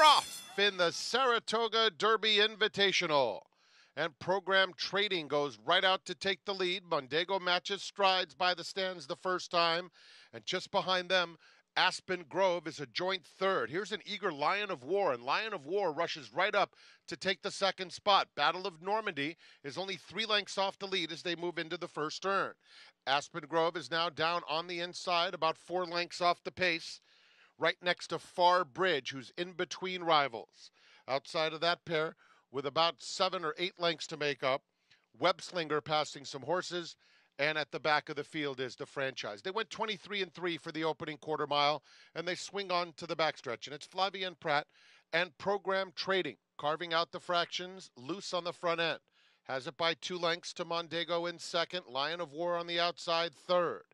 We're off in the Saratoga Derby Invitational. And program trading goes right out to take the lead. Mondego matches strides by the stands the first time. And just behind them, Aspen Grove is a joint third. Here's an eager Lion of War, and Lion of War rushes right up to take the second spot. Battle of Normandy is only three lengths off the lead as they move into the first turn. Aspen Grove is now down on the inside, about four lengths off the pace, right next to Far Bridge, who's in between rivals. Outside of that pair, with about seven or eight lengths to make up, Webslinger passing some horses, and at the back of the field is the franchise. They went 23 and 3 for the opening quarter mile, and they swing on to the backstretch. And it's Flavien Prat and program trading, carving out the fractions, loose on the front end. Has it by two lengths to Mondego in second, Lion of War on the outside, third.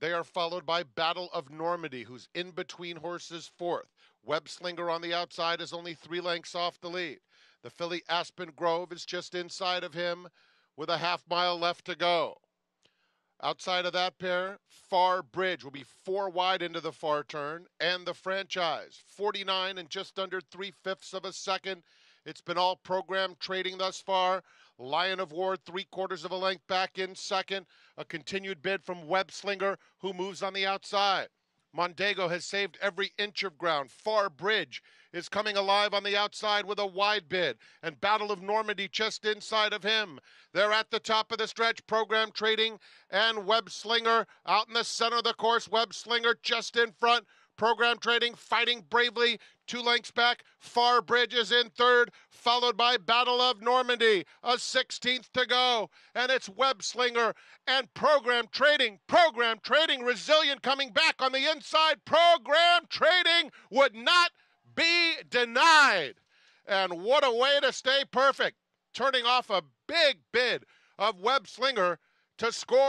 They are followed by Battle of Normandy, who's in between horses, fourth. Webslinger on the outside is only three lengths off the lead. The filly Aspen Grove is just inside of him with a half mile left to go. Outside of that pair, Far Bridge will be four wide into the far turn, and the franchise, 49 and just under three fifths of a second. It's been all program trading thus far. Lion of War, three quarters of a length back in second. A continued bid from Web Slinger, who moves on the outside. Mondego has saved every inch of ground. Far Bridge is coming alive on the outside with a wide bid. And Battle of Normandy just inside of him. They're at the top of the stretch. Program trading and Web Slinger out in the center of the course. Web Slinger just in front. Program Trading fighting bravely, two lengths back. Far Bridges in third, followed by Battle of Normandy, a 16th to go. And it's Web Slinger and Program Trading. Program Trading resilient coming back on the inside. Program Trading would not be denied. And what a way to stay perfect, turning off a big bid of Web Slinger to score.